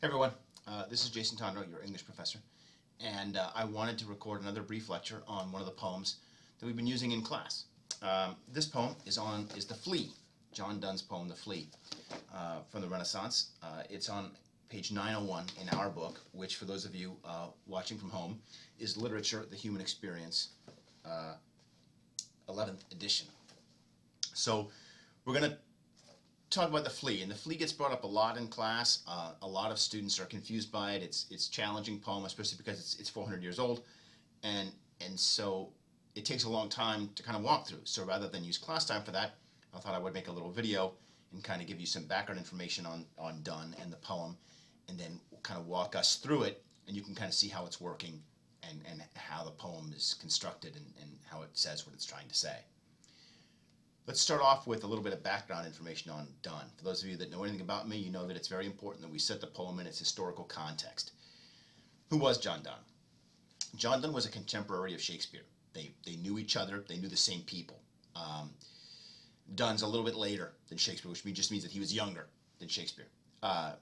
Everyone, uh, this is Jason Tondro, your English professor, and uh, I wanted to record another brief lecture on one of the poems that we've been using in class. Um, this poem is on is The Flea, John Donne's poem The Flea uh, from the Renaissance. Uh, it's on page 901 in our book, which for those of you uh, watching from home is Literature, the Human Experience, 11th uh, edition. So we're going to talk about the flea, and the flea gets brought up a lot in class. Uh, a lot of students are confused by it. It's it's challenging poem, especially because it's it's 400 years old, and and so it takes a long time to kind of walk through. So rather than use class time for that, I thought I would make a little video and kind of give you some background information on on Donne and the poem, and then kind of walk us through it, and you can kind of see how it's working and and how the poem is constructed and, and how it says what it's trying to say. Let's start off with a little bit of background information on Donne. For those of you that know anything about me, you know that it's very important that we set the poem in its historical context. Who was John Donne? John Donne was a contemporary of Shakespeare. They, they knew each other, they knew the same people. Um, Donne's a little bit later than Shakespeare, which just means that he was younger than Shakespeare. Uh,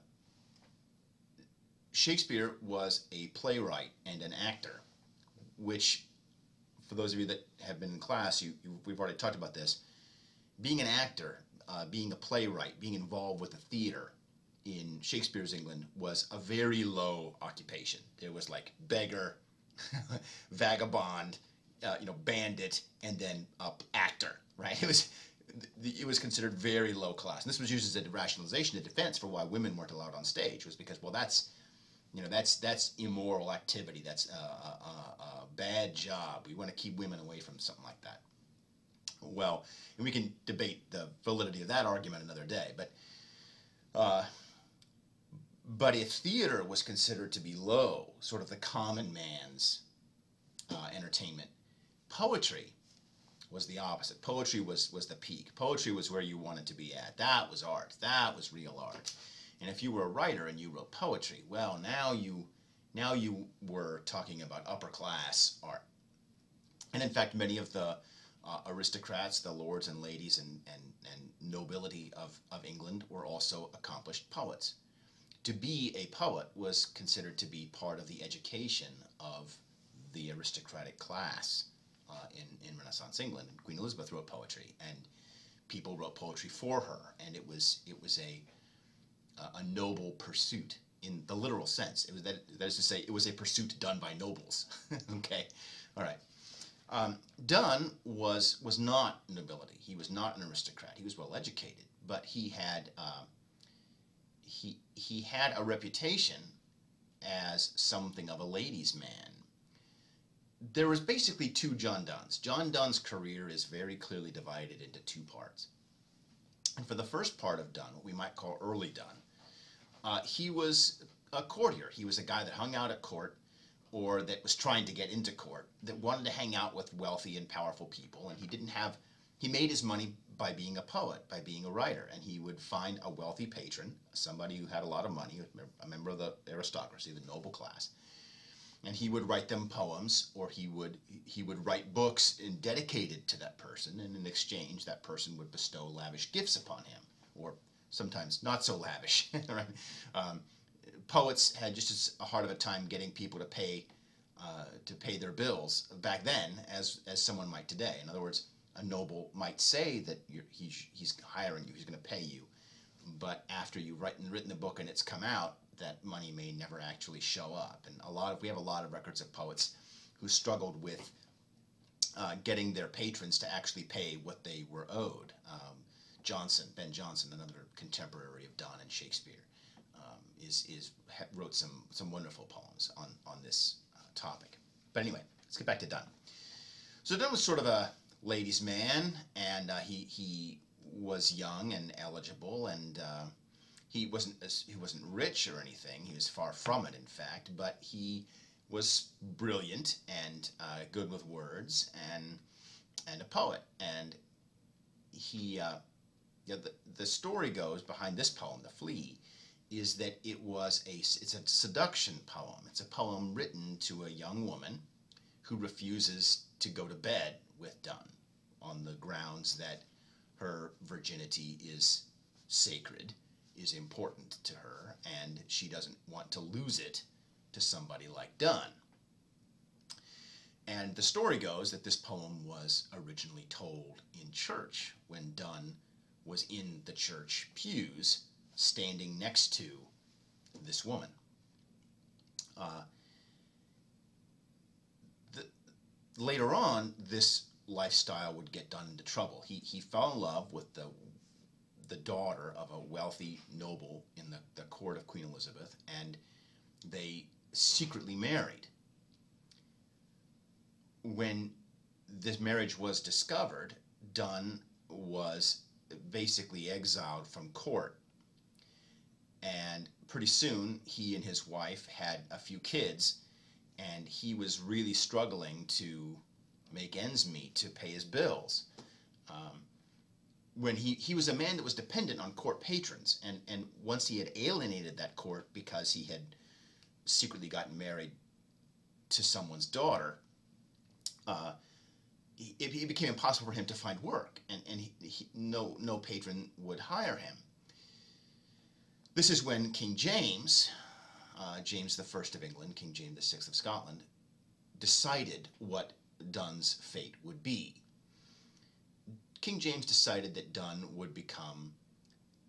Shakespeare was a playwright and an actor, which, for those of you that have been in class, you, you, we've already talked about this being an actor, uh, being a playwright, being involved with the theater in Shakespeare's England was a very low occupation. It was like beggar, vagabond, uh, you know, bandit, and then up actor, right? It was it was considered very low class. And this was used as a rationalization, a defense for why women weren't allowed on stage was because, well, that's, you know, that's that's immoral activity. That's a, a, a bad job. We want to keep women away from something like that well. And we can debate the validity of that argument another day. But, uh, but if theater was considered to be low, sort of the common man's uh, entertainment, poetry was the opposite. Poetry was, was the peak. Poetry was where you wanted to be at. That was art. That was real art. And if you were a writer and you wrote poetry, well, now you now you were talking about upper class art. And in fact, many of the uh, aristocrats, the lords and ladies and, and, and nobility of, of England were also accomplished poets. To be a poet was considered to be part of the education of the aristocratic class uh, in, in Renaissance England. And Queen Elizabeth wrote poetry, and people wrote poetry for her, and it was it was a a noble pursuit in the literal sense. It was that, that is to say, it was a pursuit done by nobles. okay, all right. Um, was was not nobility. He was not an aristocrat. He was well educated, but he had uh, he he had a reputation as something of a ladies' man. There was basically two John Donnes. John Donne's career is very clearly divided into two parts. And for the first part of Donne, what we might call early Donne, uh, he was a courtier. He was a guy that hung out at court or that was trying to get into court that wanted to hang out with wealthy and powerful people and he didn't have he made his money by being a poet by being a writer and he would find a wealthy patron somebody who had a lot of money a member of the aristocracy the noble class and he would write them poems or he would he would write books and dedicated to that person and in exchange that person would bestow lavish gifts upon him or sometimes not so lavish right? Um, poets had just as hard of a time getting people to pay uh, to pay their bills back then as as someone might today. In other words, a noble might say that he's he's hiring you, he's going to pay you, but after you've written written the book and it's come out, that money may never actually show up. And a lot of we have a lot of records of poets who struggled with uh, getting their patrons to actually pay what they were owed. Um, Jonson, Ben Jonson, another contemporary of Donne and Shakespeare is, is wrote some, some wonderful poems on, on this uh, topic. But anyway, let's get back to Donne. So Donne was sort of a ladies' man, and uh, he, he was young and eligible, and uh, he wasn't he wasn't rich or anything. He was far from it, in fact. But he was brilliant and uh, good with words, and and a poet. And he, uh, yeah, the the story goes behind this poem, "The Flea," is that it was a it's a seduction poem. It's a poem written to a young woman who refuses to go to bed with Donne on the grounds that her virginity is sacred, is important to her, and she doesn't want to lose it to somebody like Donne. And the story goes that this poem was originally told in church when Donne was in the church pews standing next to this woman. Uh, the, later on, this lifestyle would get Donne into trouble. He, he fell in love with the, the daughter of a wealthy noble in the, the court of Queen Elizabeth, and they secretly married. When this marriage was discovered, Donne was basically exiled from court. And pretty soon, he and his wife had a few kids, and he was really struggling to make ends meet to pay his bills. Um, when he, he was a man that was dependent on court patrons, and, and once he had alienated that court because he had secretly gotten married to someone's daughter, uh, he, it, became impossible for him to find work, and, and he, he, no, no patron would hire him. This is when King James, uh, James I of England, King James VI of Scotland, decided what Donne's fate would be. King James decided that Donne would become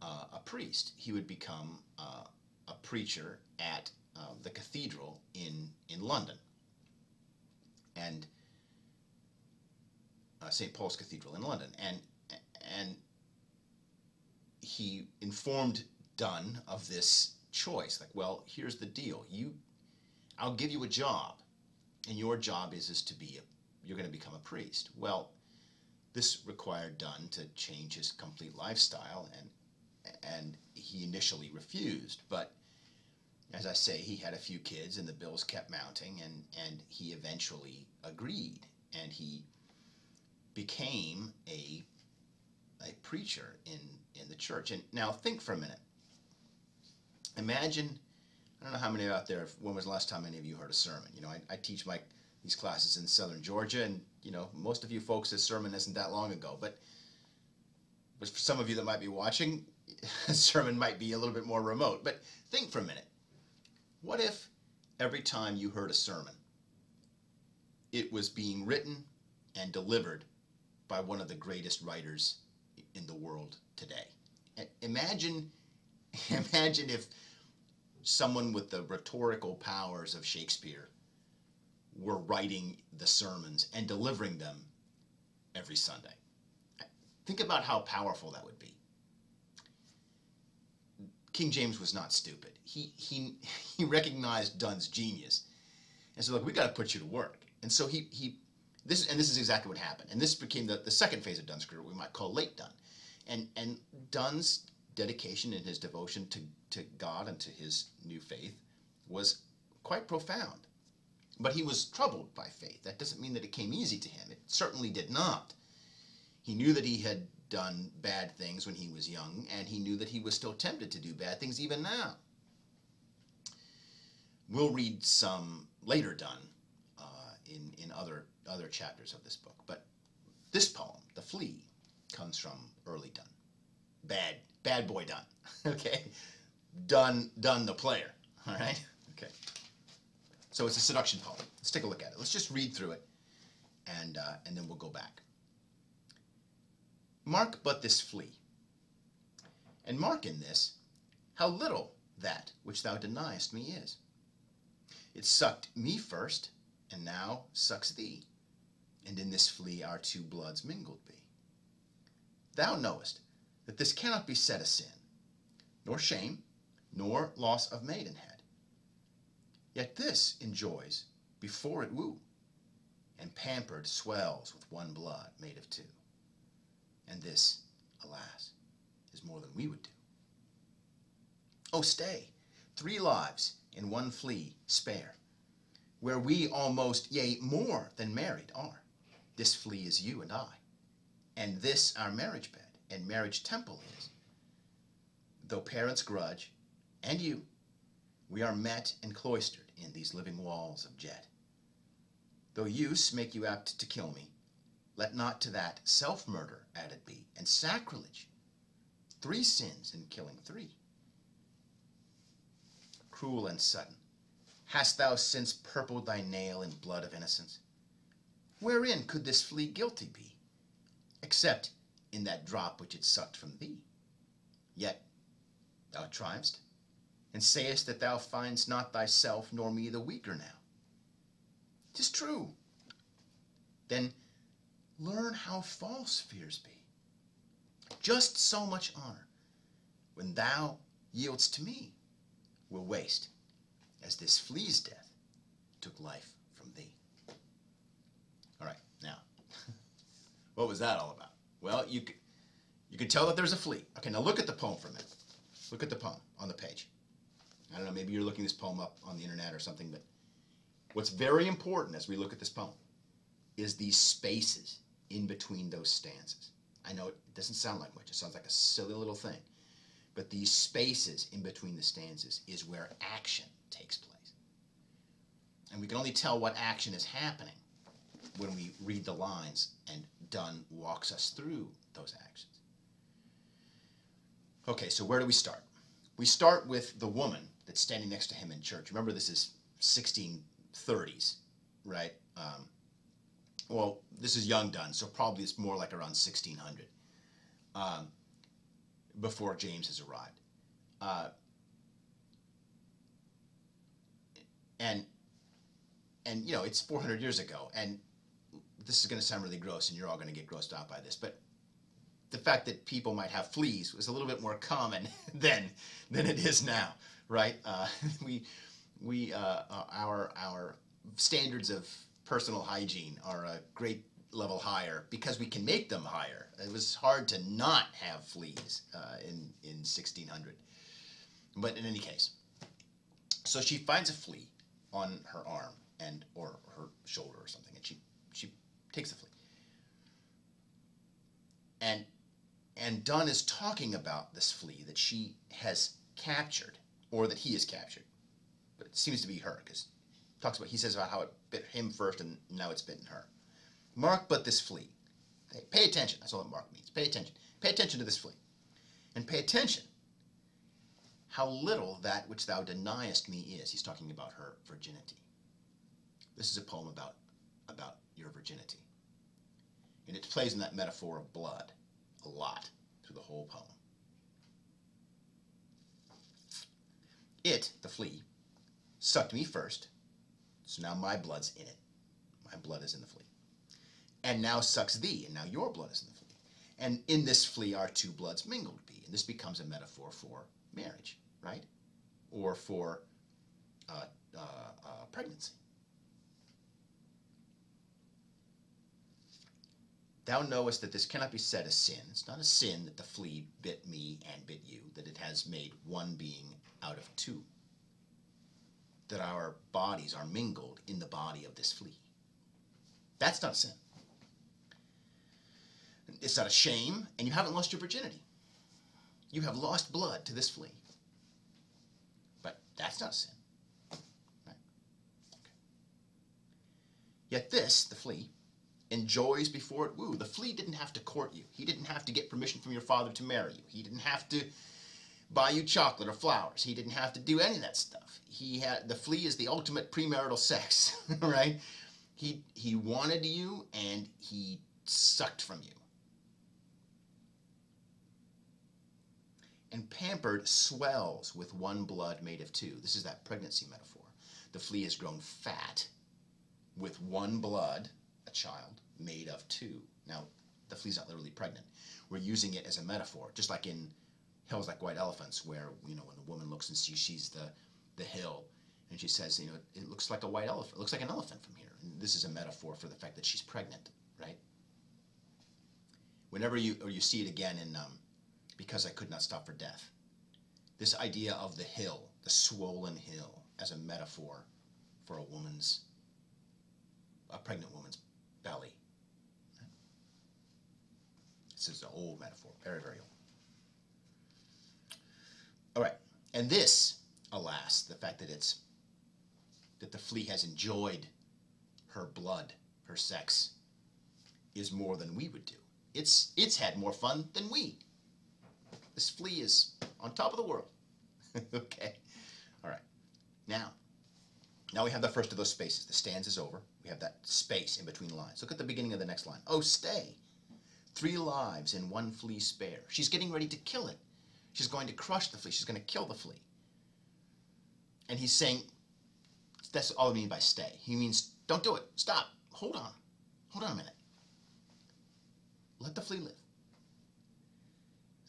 uh, a priest. He would become uh, a preacher at uh, the cathedral in, in London. And uh, St. Paul's Cathedral in London. And, and he informed Donne of this choice. Like, well, here's the deal. You, I'll give you a job, and your job is, is to be a you're going to become a priest. Well, this required Donne to change his complete lifestyle, and and he initially refused. But as I say, he had a few kids, and the bills kept mounting, and and he eventually agreed, and he became a a preacher in in the church. And now think for a minute. Imagine, I don't know how many out there. When was the last time any of you heard a sermon? You know, I, I teach my these classes in southern Georgia, and you know most of you folks, this sermon isn't that long ago, but but for some of you that might be watching, a sermon might be a little bit more remote. But think for a minute. What if every time you heard a sermon, it was being written and delivered by one of the greatest writers in the world today? Imagine, imagine if someone with the rhetorical powers of Shakespeare were writing the sermons and delivering them every Sunday. Think about how powerful that would be. King James was not stupid. He, he, he recognized Donne's genius and said, look, we got to put you to work. And so he, he this, and this is exactly what happened. And this became the, the second phase of Donne's career, we might call late Donne. And, and Donne's dedication and his devotion to, to God and to his new faith was quite profound. But he was troubled by faith. That doesn't mean that it came easy to him. It certainly did not. He knew that he had done bad things when he was young, and he knew that he was still tempted to do bad things even now. We'll read some later Donne uh, in, in other, other chapters of this book. But this poem, The Flea, comes from early Donne. Bad, bad boy Donne. okay? Donne, Donne the player. All right? Okay. So it's a seduction poem. Let's take a look at it. Let's just read through it, and, uh, and then we'll go back. Mark but this flea, and mark in this how little that which thou deniest me is. It sucked me first, and now sucks thee, and in this flea our two bloods mingled be. Thou knowest that this cannot be said a sin, nor shame, nor loss of maidenhead Yet this enjoys before it woo, and pampered swells with one blood made of two. And this, alas, is more than we would do. Oh, stay, three lives in one flea spare, where we almost, yea, more than married are. This flea is you and I, and this our marriage bed and marriage temple is. Though parents grudge, and you, we are met and cloistered in these living walls of jet. Though use make you apt to kill me, let not to that self-murder added be, and sacrilege, three sins in killing three. cruel and sudden? Hast thou since purpled thy nail in blood of innocence? Wherein could this flea guilty be, except in that drop which it sucked from thee? Yet thou triumphst, and sayest that thou find'st not thyself nor me the weaker now. 'Tis true. Then learn how false fears be. Just so much honor, when thou yieldst to me, will waste, as this flea's death took life from thee. All right, now, what was that all about? Well, you you could tell that there's a flea. Okay, now look at the poem for a minute. Look at the poem on the page. I don't know, maybe you're looking this poem up on the internet or something, but what's very important as we look at this poem is these spaces in between those stanzas. I know it doesn't sound like much, it sounds like a silly little thing, but these spaces in between the stanzas is where action takes place. And we can only tell what action is happening when we read the lines and Donne walks us through those actions. Okay, so where do we start? We start with the woman that's standing next to him in church. Remember, this is 1630s, right? Um, well, this is young Donne, so probably it's more like around 1600, um, before James has arrived. Uh, and and you know it's 400 years ago, and this is going to sound really gross, and you're all going to get grossed out by this, but the fact that people might have fleas was a little bit more common then than it is now, right? Uh, we we uh, uh, our our standards of personal hygiene are a great level higher because we can make them higher. It was hard to not have fleas uh, in in 1600, but in any case, so she finds a flea on her arm and or her shoulder or something, and she she takes the flea. And and Donne is talking about this flea that she has captured, or that he has captured. But it seems to be her, because talks about he says about how it bit him first and now it's bitten her. Mark but this flea. Okay, pay attention. That's all that mark means. Pay attention. Pay attention to this flea. And pay attention how little that which thou deniest me is. He's talking about her virginity. This is a poem about, about your virginity. And it plays in that metaphor of blood a lot through the whole poem. It, the flea, sucked me first, so now my blood's in it. My blood is in the flea. And now sucks thee, and now your blood is in the flea. And in this flea are two bloods mingled be, and this becomes a metaphor for marriage, right? Or for uh, uh, uh, pregnancy. Thou knowest that this cannot be said a sin. It's not a sin that the flea bit me and bit you, that it has made one being out of two. That our bodies are mingled in the body of this flea. That's not a sin. It's not a shame, and you haven't lost your virginity. You have lost blood to this flea. But that's not a sin. Right? Okay. Yet this, the flea, enjoys before it woo. The flea didn't have to court you. He didn't have to get permission from your father to marry you. He didn't have to buy you chocolate or flowers. He didn't have to do any of that stuff. He had the flea is the ultimate premarital sex, right? He he wanted you and he sucked from you. And pampered swells with one blood made of two. This is that pregnancy metaphor. The flea has grown fat with one blood a child made of two. Now, the flea's not literally pregnant. We're using it as a metaphor, just like in Hills Like White Elephants, where, you know, when the woman looks and sees she's the, the hill, and she says, you know, it looks like a white elephant. It looks like an elephant from here. And this is a metaphor for the fact that she's pregnant, right? Whenever you, or you see it again in um, Because I Could Not Stop for Death, this idea of the hill, the swollen hill, as a metaphor for a woman's, a pregnant woman's belly. This is an old metaphor, very, very old. All right, and this, alas, the fact that it's that the flea has enjoyed her blood, her sex, is more than we would do. It's it's had more fun than we. This flea is on top of the world. okay, all right. Now, now we have the first of those spaces. The stanza is over. Have that space in between lines. Look at the beginning of the next line. Oh, stay. Three lives and one flea spare. She's getting ready to kill it. She's going to crush the flea. She's going to kill the flea. And he's saying, that's all I mean by stay. He means, don't do it. Stop. Hold on. Hold on a minute. Let the flea live.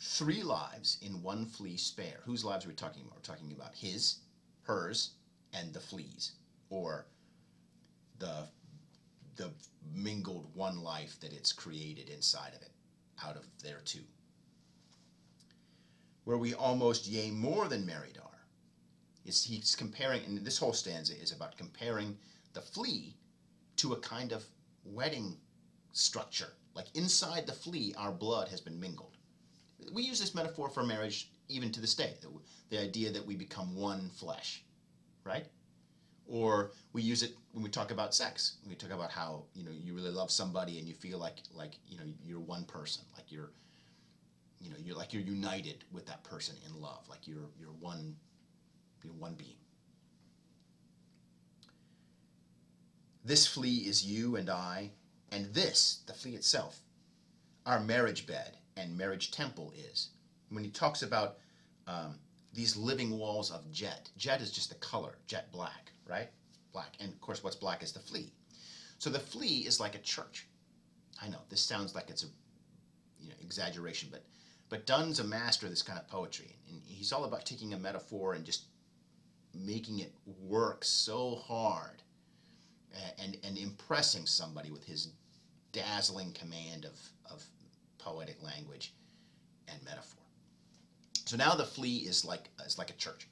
Three lives in one flea spare. Whose lives are we talking about? We're talking about his, hers, and the fleas, or the the mingled one life that it's created inside of it, out of there too. Where we almost yea more than married are. Is he's comparing, and this whole stanza is about comparing the flea to a kind of wedding structure. Like inside the flea, our blood has been mingled. We use this metaphor for marriage even to this day. The, the idea that we become one flesh, right? Or we use it when we talk about sex. when We talk about how you know you really love somebody and you feel like like you know you're one person, like you're you know you're like you're united with that person in love, like you're you're one you're one being. This flea is you and I, and this, the flea itself, our marriage bed and marriage temple is. When he talks about um, these living walls of jet, jet is just the color, jet black, right? Black. And of course, what's black is the flea. So the flea is like a church. I know this sounds like it's a you know, exaggeration, but but Donne's a master of this kind of poetry, and he's all about taking a metaphor and just making it work so hard and, and impressing somebody with his dazzling command of, of poetic language and metaphor. So now the flea is like is like a church.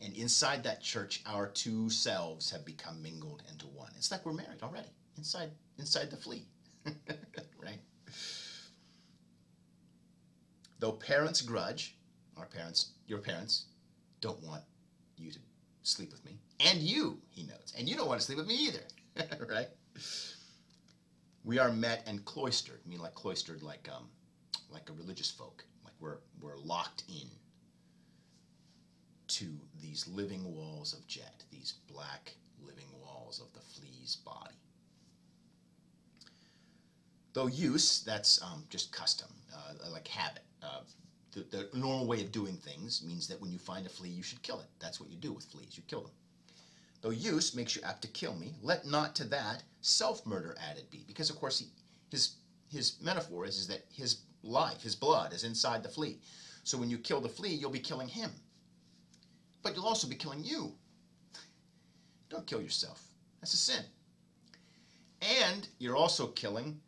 And inside that church, our two selves have become mingled into one. It's like we're married already, inside inside the flea. right? Though parents grudge, our parents, your parents, don't want you to sleep with me. And you, he notes. And you don't want to sleep with me either. right? We are met and cloistered. I mean like cloistered like um like a religious folk. Like we're we're locked in to these living walls of jet, these black living walls of the flea's body. Though use, that's um, just custom, uh, like habit. Uh, the, the normal way of doing things means that when you find a flea, you should kill it. That's what you do with fleas, you kill them. Though use makes you apt to kill me, let not to that self-murder added be. Because, of course, he, his, his metaphor is, is that his life, his blood, is inside the flea. So when you kill the flea, you'll be killing him. But you'll also be killing you. Don't kill yourself. That's a sin. And you're also killing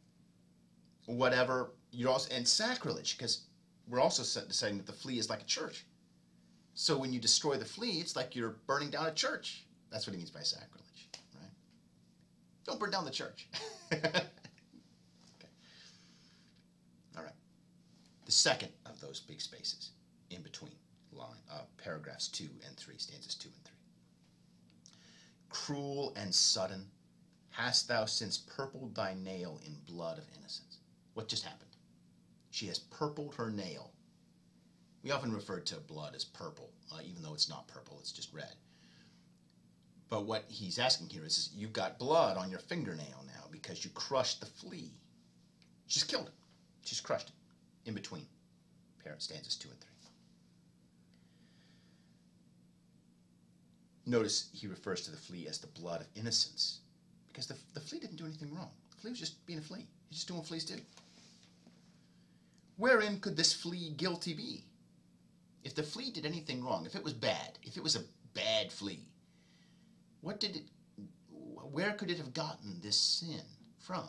whatever you're also and sacrilege because we're also deciding that the flea is like a church. So when you destroy the flea, it's like you're burning down a church. That's what he means by sacrilege, right? Don't burn down the church. okay. All right. The second of those big spaces in between line, uh, paragraphs two and three, stanzas two and three. Cruel and sudden, hast thou since purpled thy nail in blood of innocence. What just happened? She has purpled her nail. We often refer to blood as purple, uh, even though it's not purple, it's just red. But what he's asking here is, you've got blood on your fingernail now because you crushed the flea. She's killed it. She's crushed it in between stanzas two and three. Notice he refers to the flea as the blood of innocence because the, the flea didn't do anything wrong. The flea was just being a flea. He's just doing what fleas do. Wherein could this flea guilty be? If the flea did anything wrong, if it was bad, if it was a bad flea, what did it, where could it have gotten this sin from?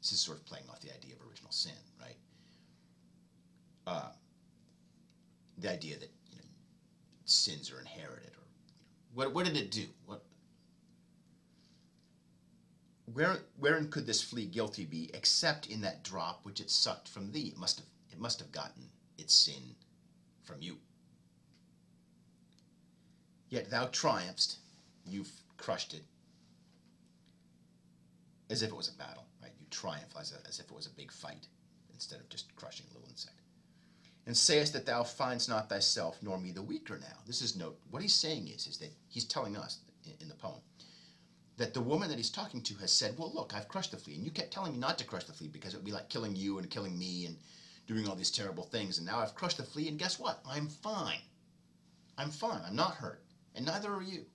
This is sort of playing off the idea of original sin, right? Uh, the idea that you know, sins are inherited, what, what did it do? What, where, wherein could this flea guilty be, except in that drop which it sucked from thee? It must have, it must have gotten its sin from you. Yet thou triumphst, you've crushed it, as if it was a battle, right? You triumph as, a, as if it was a big fight, instead of just crushing a little insect. And sayest that thou findest not thyself, nor me the weaker now. This is note. What he's saying is, is that he's telling us in, in the poem that the woman that he's talking to has said, Well, look, I've crushed the flea, and you kept telling me not to crush the flea because it would be like killing you and killing me and doing all these terrible things. And now I've crushed the flea, and guess what? I'm fine. I'm fine. I'm not hurt. And neither are you.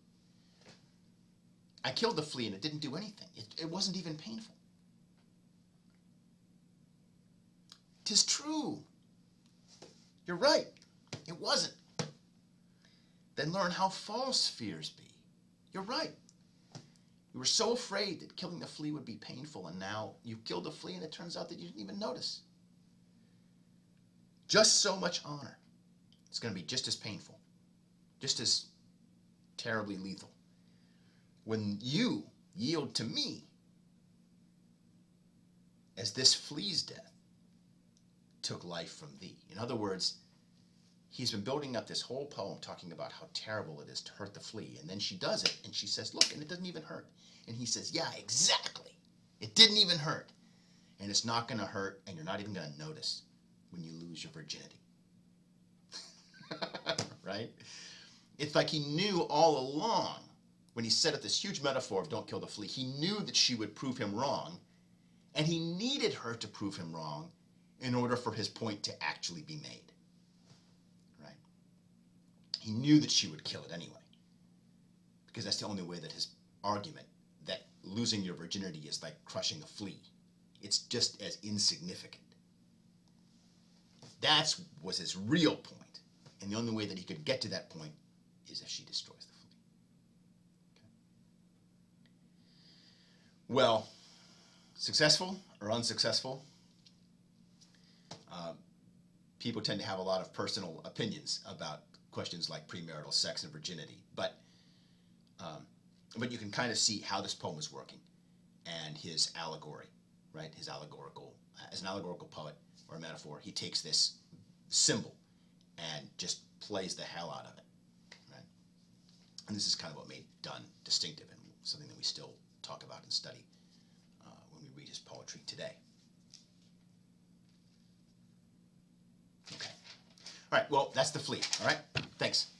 I killed the flea, and it didn't do anything, it, it wasn't even painful. Tis true. You're right. It wasn't. Then learn how false fears be. You're right. You were so afraid that killing the flea would be painful, and now you killed the flea, and it turns out that you didn't even notice. Just so much honor. It's going to be just as painful, just as terribly lethal. When you yield to me as this flea's death took life from thee. In other words, he's been building up this whole poem talking about how terrible it is to hurt the flea. And then she does it and she says, Look, and it doesn't even hurt. And he says, Yeah, exactly. It didn't even hurt. And it's not going to hurt, and you're not even going to notice when you lose your virginity. right? It's like he knew all along when he set up this huge metaphor of don't kill the flea. He knew that she would prove him wrong, and he needed her to prove him wrong in order for his point to actually be made. Right? He knew that she would kill it anyway, because that's the only way that his argument that losing your virginity is like crushing a flea. It's just as insignificant. That was his real point, and the only way that he could get to that point is if she destroys the flea. Okay. Well, successful or unsuccessful, uh, people tend to have a lot of personal opinions about questions like premarital sex and virginity, but um, but you can kind of see how this poem is working and his allegory, right? His allegorical, as an allegorical poet or a metaphor, he takes this symbol and just plays the hell out of it, right? And this is kind of what made Donne distinctive and something that we still talk about and study uh, when we read his poetry today. All right, well, that's the fleet, all right? Thanks.